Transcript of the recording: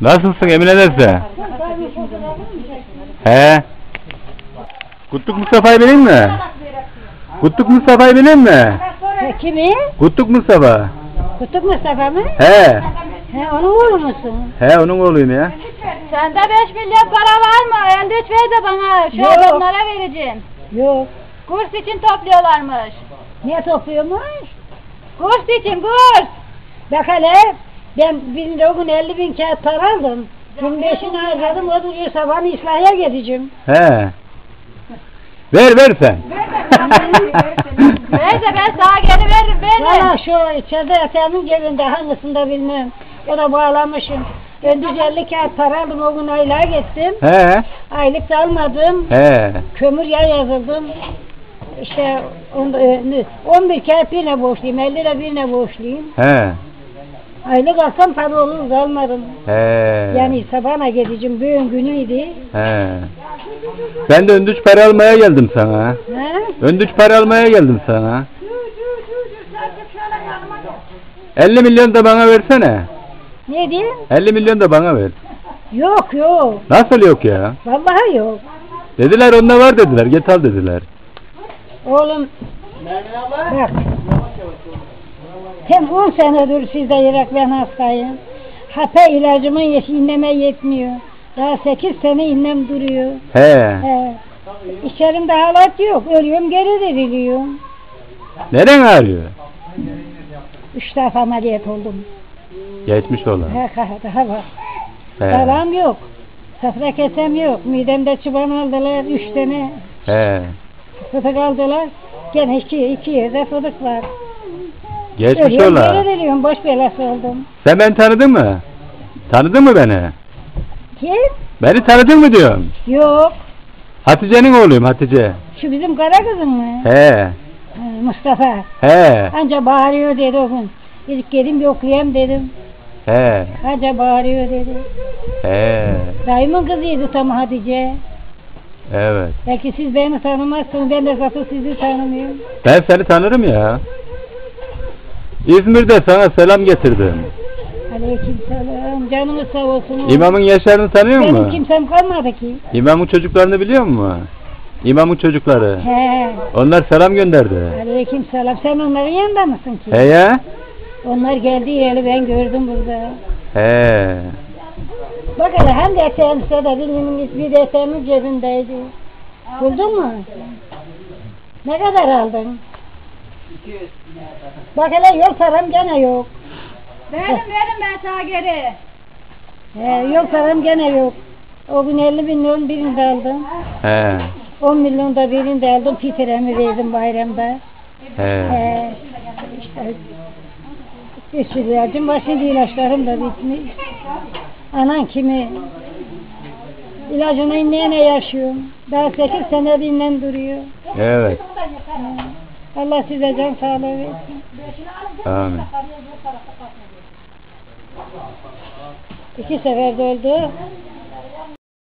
Nasılsın Emine teyze? He. Kutluk Mustafa'yı bilin mi? Kutluk Mustafa'yı bilin mi? Kimi? Kutluk Mustafa. Kutup Mustafa mı? He. He onun oğlu musun? He onun oğluyum ya. Sende 5 milyon para var mı? Endeç ver de bana. Şu Yok. adamlara vereceğim. Yok. Kurs için topluyorlarmış. Niye topluyormuş? Kurs için kurs. Bak hele ben birinde o gün 50 bin kağıt para aldım. 25'ini harcadım o duruyor sabahın İslahiye gideceğim. He. Ver ver sen. Ver de ben sana geri veririm. Veririm. Valla şu içeride yatağımın cebinde hangisinde bilmem. O da bağlamışım. Ben 150 kağıt para aldım o gün aylığa gittim. He. Aylık da almadım. He. Kömür yağ yazıldım. İşte on, e, 11 kağıt birine borçluyum. 50 lira birine borçluyum. He. Aylık alsam para olur almadım. He. Yani sabahına gideceğim. Bugün günüydü. He. Ben de öndüç para almaya geldim sana. Ha? Öndüç para almaya geldim sana. 50 milyon da bana versene. Ne diyeyim? 50 milyon da bana ver. Yok yok. Nasıl yok ya? Vallahi yok. Dediler onda var dediler. Git al dediler. Oğlum bak. Hem 10 senedir sizde yürek ben hastayım. Hape ilacımın yaşı inleme yetmiyor. Daha 8 sene inlem duruyor. He. He. İçerimde halat yok. Ölüyorum geri diriliyorum. Neren ağrıyor? Üç defa ameliyat oldum. Geçmiş olan. He, daha var. He. Salam yok. Safra kesem yok. Midemde çıban aldılar. Üç tane He. fıtık aldılar. Gene iki, iki yerde fıtık var. Geçmiş Ölüyorum ola. geri diriliyorum. Boş belası oldum. Sen beni tanıdın mı? Tanıdın mı beni? Kim? Beni tanıdın mı diyorum. Yok. Hatice'nin oğluyum Hatice. Şu bizim kara kızım mı? He. Ha, Mustafa. He. Anca bağırıyor dedi o gün. İlk geldim yoklayayım dedim. He. Anca bağırıyor dedi. He. Dayımın kızıydı tam Hatice. Evet. Belki siz beni tanımazsınız. Ben de zaten sizi tanımıyorum. Ben seni tanırım ya. İzmir'de sana selam getirdim. Aleyküm selam. Canınız sağ olsun. İmamın yaşlarını tanıyor Benim musun? kimsem kalmadı ki. İmamın çocuklarını biliyor musun? İmamın çocukları. He. Onlar selam gönderdi. Aleyküm selam. Sen onların yanında mısın ki? He ya? Onlar geldi yeri ben gördüm burada. He. Bak hele hem de eteğimse de birinin bir eteğimin cebindeydi. Buldun mu? Ne kadar aldın? Bak hele yol param gene yok. Veririm veririm ben sana geri. He, yol param gene yok. O gün 50 milyon birini de aldım. He. 10 milyon da birini de aldım. Fitremi verdim bayramda. He. He, işte var. Şimdi ilaçlarım da bitmiş. Anan kimi ilacını inleyene yaşıyorum. Daha 8 sene dinlen duruyor. Evet. Allah size can sağlığı versin. Amin. İki sefer de öldü.